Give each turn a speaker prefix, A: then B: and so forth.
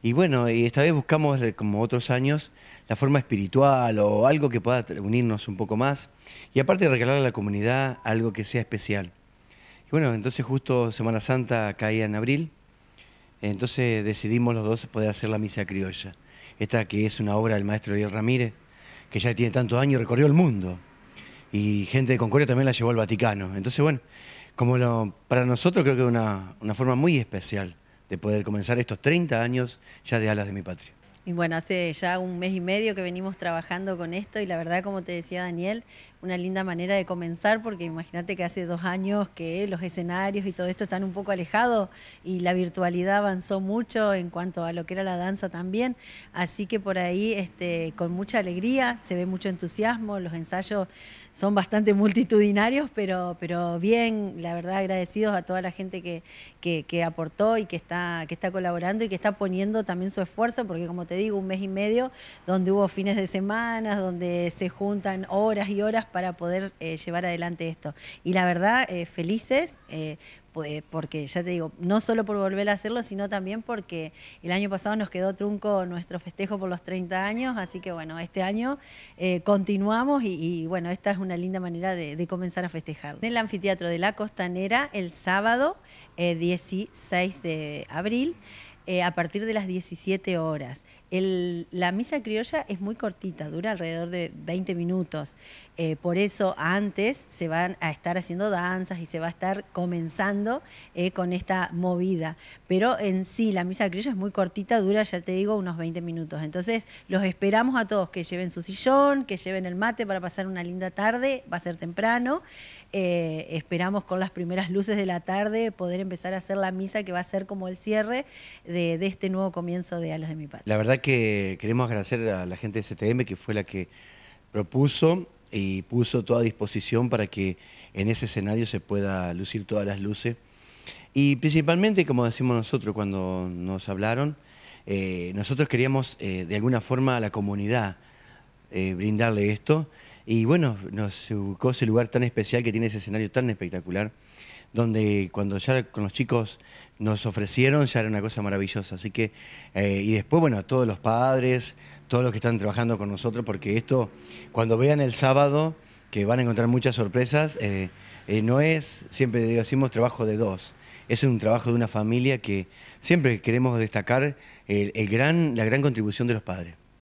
A: Y bueno, y esta vez buscamos, eh, como otros años, la forma espiritual o algo que pueda unirnos un poco más. Y aparte de regalarle a la comunidad algo que sea especial. Y bueno, entonces justo Semana Santa caía en abril, entonces decidimos los dos poder hacer la misa criolla. Esta que es una obra del maestro Ariel Ramírez, que ya tiene tantos años, recorrió el mundo. Y gente de Concordia también la llevó al Vaticano. Entonces, bueno, como lo, para nosotros creo que es una forma muy especial de poder comenzar estos 30 años ya de Alas de mi Patria.
B: Y bueno, hace ya un mes y medio que venimos trabajando con esto y la verdad, como te decía Daniel, una linda manera de comenzar porque imagínate que hace dos años que los escenarios y todo esto están un poco alejados y la virtualidad avanzó mucho en cuanto a lo que era la danza también. Así que por ahí, este, con mucha alegría, se ve mucho entusiasmo, los ensayos son bastante multitudinarios, pero, pero bien, la verdad agradecidos a toda la gente que, que, aportó y que está, que está colaborando y que está poniendo también su esfuerzo, porque como te digo, un mes y medio donde hubo fines de semana, donde se juntan horas y horas para poder eh, llevar adelante esto. Y la verdad, eh, felices. Eh, pues, porque ya te digo, no solo por volver a hacerlo, sino también porque el año pasado nos quedó trunco nuestro festejo por los 30 años, así que bueno, este año continuamos y, bueno, esta es una linda manera de, comenzar a festejar. En el anfiteatro de la Costanera, el sábado 16 de abril, a partir de las 17 horas la misa criolla es muy cortita, dura alrededor de 20 minutos. Eh, por eso antes se van a estar haciendo danzas y se va a estar comenzando eh, con esta movida. Pero en sí, la misa criolla es muy cortita, dura, ya te digo, unos 20 minutos. Entonces, los esperamos a todos que lleven su sillón, que lleven el mate para pasar una linda tarde, va a ser temprano. Eh, esperamos con las primeras luces de la tarde poder empezar a hacer la misa que va a ser como el cierre de, este nuevo comienzo de Alas de mi Padre.
A: La verdad que queremos agradecer a la gente de CTM que fue la que propuso y puso toda disposición para que en ese escenario se pueda lucir todas las luces. Y principalmente, como decimos nosotros cuando nos hablaron, eh, nosotros queríamos eh, de alguna forma a la comunidad brindarle esto y bueno, nos ubicó ese lugar tan especial que tiene ese escenario tan espectacular, donde cuando ya con los chicos nos ofrecieron ya era una cosa maravillosa. Así que, eh, y después, bueno, a todos los padres, todos los que están trabajando con nosotros, porque esto, cuando vean el sábado, que van a encontrar muchas sorpresas, eh, eh, no es, siempre decimos, trabajo de dos. Es un trabajo de una familia que siempre queremos destacar el gran, la gran contribución de los padres.